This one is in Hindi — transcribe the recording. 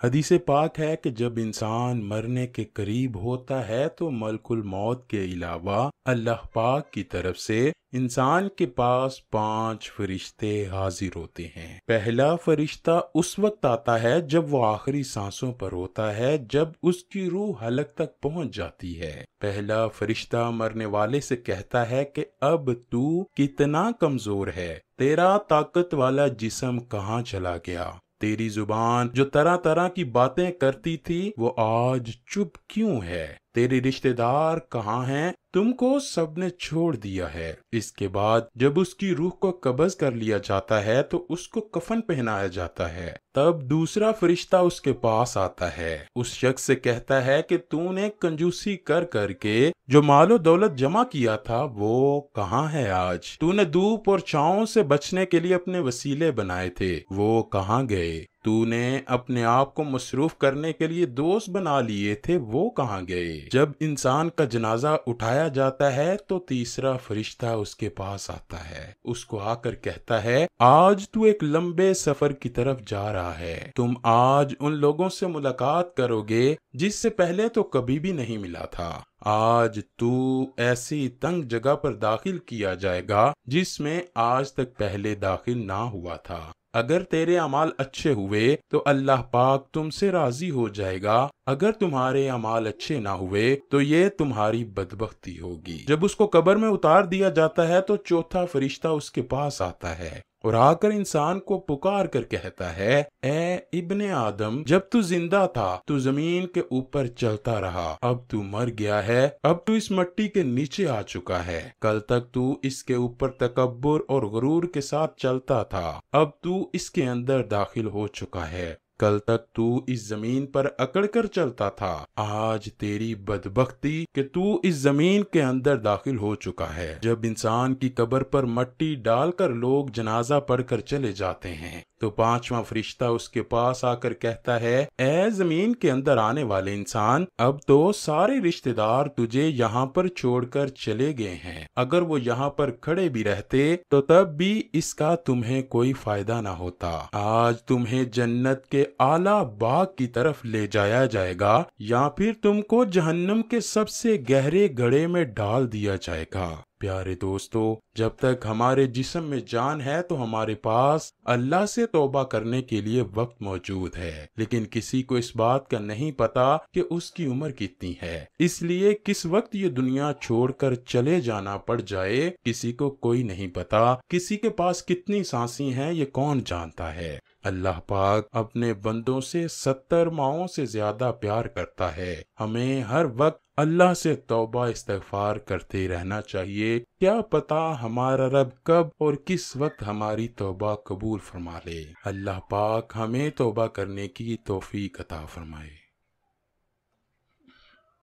हदीस पाक है कि जब इंसान मरने के करीब होता है तो मलकुल मौत के अलावा अल्लाह पाक की तरफ़ से इंसान के पास पाँच फरिश्ते हाजिर होते हैं। पहला फरिश्ता उस वक्त आता है जब वो आखिरी सांसों पर होता है, जब उसकी रूह हलक तक पहुँच जाती है। पहला फरिश्ता मरने वाले से कहता है कि, अब तू कितना कमज़ोर है, तेरा ताकत वाला जिसम कहाँ चला गया? तेरी ज़ुबान जो तरह तरह की बातें करती थी वो आज चुप क्यों है? तेरे रिश्तेदार कहाँ हैं? तुमको सबने छोड़ दिया है। इसके बाद जब उसकी रूह को कब्ज कर लिया जाता है तो उसको कफन पहनाया जाता है। तब दूसरा फरिश्ता उसके पास आता है। उस शख्स से कहता है कि तूने कंजूसी कर करके जो मालो दौलत जमा किया था, वो कहाँ है आज? तूने धूप और छाओ से बचने के लिए अपने वसीले बनाए थे। वो कहाँ गए? तूने अपने आप को मसरूफ करने के लिए दोस्त बना लिए थे, वो कहाँ गए? जब इंसान का जनाजा उठाया जाता है तो तीसरा फरिश्ता उसके पास आता है। उसको आकर कहता है, आज तू एक लंबे सफ़र की तरफ़ जा रहा है। तुम आज उन लोगों से मुलाकात करोगे, जिससे पहले तो कभी भी नहीं मिला था। आज तू ऐसी तंग जगह पर दाखिल किया जाएगा, जिसमें आज तक पहले दाखिल ना हुआ था। अगर तेरे अमाल अच्छे हुए तो अल्लाह पाक तुमसे राज़ी हो जाएगा। अगर तुम्हारे अमाल अच्छे ना हुए तो ये तुम्हारी बदबख्ती होगी। जब उसको कब्र में उतार दिया जाता है तो चौथा फरिश्ता उसके पास आता है। और आकर इंसान को पुकार कर कहता है ए इब्ने आदम, जब तू ज़िंदा था, तू ज़मीन के ऊपर चलता रहा। अब तू मर गया है, अब तू इस मट्टी के नीचे आ चुका है। कल तक तू इसके ऊपर तकबर और गरूर के साथ चलता था। अब तू इसके अंदर दाखिल हो चुका है। कल तक तू इस ज़मीन पर अकड़ कर चलता था। आज तेरी बदबख्ती कि तू इस ज़मीन के अंदर दाखिल हो चुका है। जब इंसान की कब्र पर मट्टी डालकर लोग जनाजा पढ़कर चले जाते हैं तो पांचवा फरिश्ता उसके पास आकर कहता है ए ज़मीन के अंदर आने वाले इंसान, अब तो सारे रिश्तेदार तुझे यहाँ पर छोड़कर चले गए हैं। अगर वो यहाँ पर खड़े भी रहते तो तब भी इसका तुम्हें कोई फ़ायदा ना होता। आज तुम्हें जन्नत के आला बाग की तरफ़ ले जाया जाएगा, या फिर तुमको जहन्नम के सबसे गहरे गड़े में डाल दिया जाएगा। प्यारे दोस्तों, जब तक हमारे जिसम में जान है तो हमारे पास अल्लाह से तौबा करने के लिए वक्त मौजूद है। लेकिन किसी को इस बात का नहीं पता कि उसकी उम्र कितनी है। इसलिए किस वक्त ये दुनिया छोड़कर चले जाना पड़ जाए, किसी को कोई नहीं पता। किसी के पास कितनी सांसी हैं, ये कौन जानता है? अल्लाह पाक अपने बंदों से सत्तर माओ से ज़्यादा प्यार करता है। हमें हर वक्त अल्लाह से तौबा इस्तफार करते रहना चाहिए। क्या पता हमारा रब कब और किस वक्त हमारी तौबा कबूल फरमा ले। अल्लाह पाक हमें तौबा करने की तोफ़ी कता फरमाए।